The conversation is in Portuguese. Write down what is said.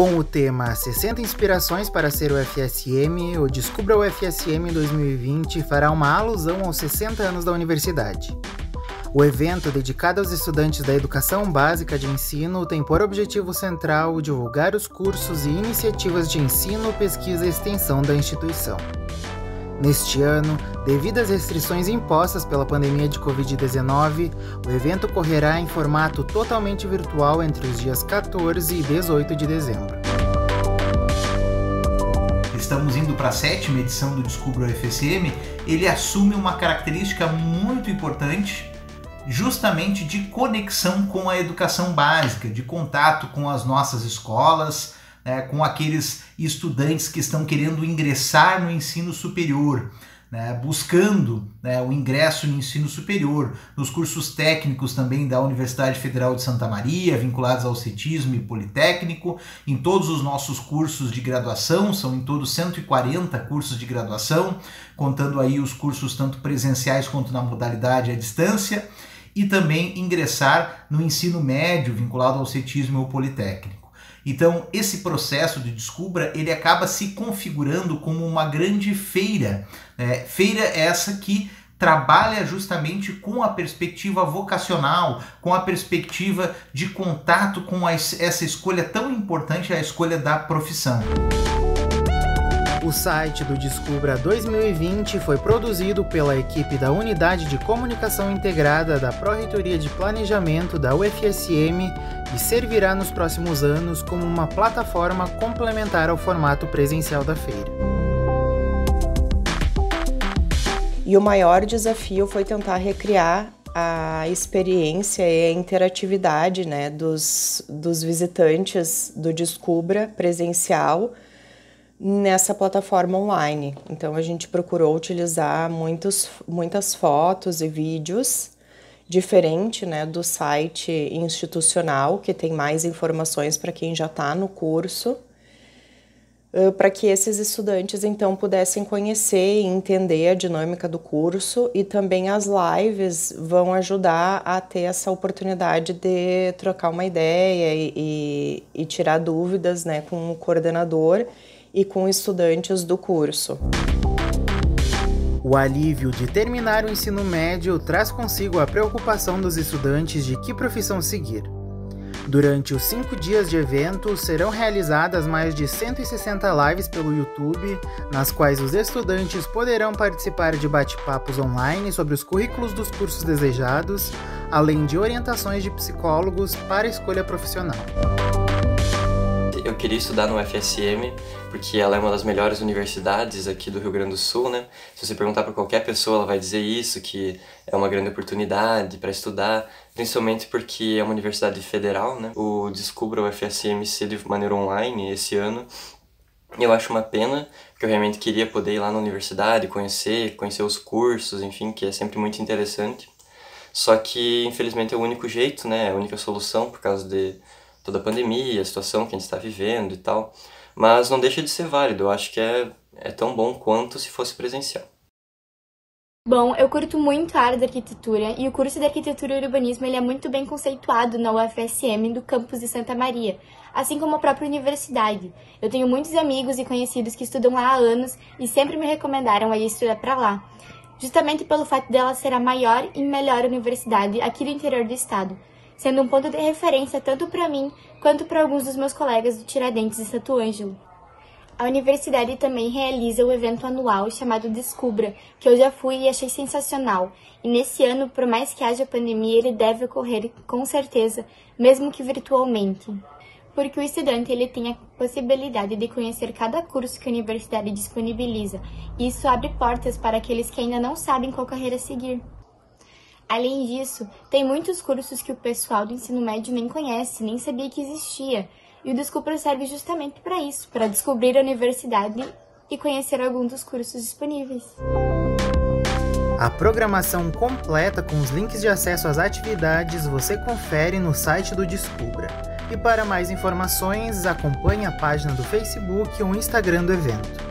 Com o tema 60 inspirações para ser o FSM, o Descubra o FSM 2020 fará uma alusão aos 60 anos da universidade. O evento, dedicado aos estudantes da educação básica de ensino, tem por objetivo central divulgar os cursos e iniciativas de ensino, pesquisa e extensão da instituição. Neste ano, devido às restrições impostas pela pandemia de Covid-19, o evento ocorrerá em formato totalmente virtual entre os dias 14 e 18 de dezembro. Estamos indo para a sétima edição do Descubra o. Ele assume uma característica muito importante, justamente de conexão com a educação básica, de contato com as nossas escolas né, com aqueles estudantes que estão querendo ingressar no ensino superior. Né, buscando né, o ingresso no ensino superior, nos cursos técnicos também da Universidade Federal de Santa Maria, vinculados ao CETISmo e Politécnico, em todos os nossos cursos de graduação, são em todos 140 cursos de graduação, contando aí os cursos tanto presenciais quanto na modalidade à distância, e também ingressar no ensino médio vinculado ao CETISmo e ao Politécnico. Então, esse processo de descubra, ele acaba se configurando como uma grande feira. Né? Feira essa que trabalha justamente com a perspectiva vocacional, com a perspectiva de contato com essa escolha tão importante, a escolha da profissão. O site do Descubra 2020 foi produzido pela equipe da Unidade de Comunicação Integrada da Pró-Reitoria de Planejamento da UFSM e servirá nos próximos anos como uma plataforma complementar ao formato presencial da feira. E o maior desafio foi tentar recriar a experiência e a interatividade né, dos, dos visitantes do Descubra presencial nessa plataforma online. Então a gente procurou utilizar muitos, muitas fotos e vídeos diferente né, do site institucional, que tem mais informações para quem já está no curso, para que esses estudantes então pudessem conhecer e entender a dinâmica do curso e também as lives vão ajudar a ter essa oportunidade de trocar uma ideia e, e, e tirar dúvidas né, com o coordenador e com estudantes do curso. O alívio de terminar o ensino médio traz consigo a preocupação dos estudantes de que profissão seguir. Durante os cinco dias de evento, serão realizadas mais de 160 lives pelo YouTube, nas quais os estudantes poderão participar de bate-papos online sobre os currículos dos cursos desejados, além de orientações de psicólogos para escolha profissional eu queria estudar no FSM porque ela é uma das melhores universidades aqui do Rio Grande do Sul, né? Se você perguntar para qualquer pessoa, ela vai dizer isso, que é uma grande oportunidade para estudar, principalmente porque é uma universidade federal, né? O Descubra o FSM de maneira online esse ano. Eu acho uma pena, porque eu realmente queria poder ir lá na universidade, conhecer, conhecer os cursos, enfim, que é sempre muito interessante. Só que, infelizmente, é o único jeito, né? É a única solução por causa de toda a pandemia, a situação que a gente está vivendo e tal. Mas não deixa de ser válido, eu acho que é, é tão bom quanto se fosse presencial. Bom, eu curto muito a área da arquitetura e o curso de arquitetura e urbanismo ele é muito bem conceituado na UFSM do campus de Santa Maria, assim como a própria universidade. Eu tenho muitos amigos e conhecidos que estudam lá há anos e sempre me recomendaram a ir estudar para lá, justamente pelo fato dela ser a maior e melhor universidade aqui do interior do estado sendo um ponto de referência tanto para mim quanto para alguns dos meus colegas do Tiradentes e Santo Ângelo. A universidade também realiza o evento anual chamado Descubra, que eu já fui e achei sensacional. E nesse ano, por mais que haja pandemia, ele deve ocorrer com certeza, mesmo que virtualmente. Porque o estudante ele tem a possibilidade de conhecer cada curso que a universidade disponibiliza, e isso abre portas para aqueles que ainda não sabem qual carreira seguir. Além disso, tem muitos cursos que o pessoal do ensino médio nem conhece, nem sabia que existia. E o Descubra serve justamente para isso, para descobrir a universidade e conhecer alguns dos cursos disponíveis. A programação completa com os links de acesso às atividades você confere no site do Descubra. E para mais informações, acompanhe a página do Facebook ou Instagram do evento.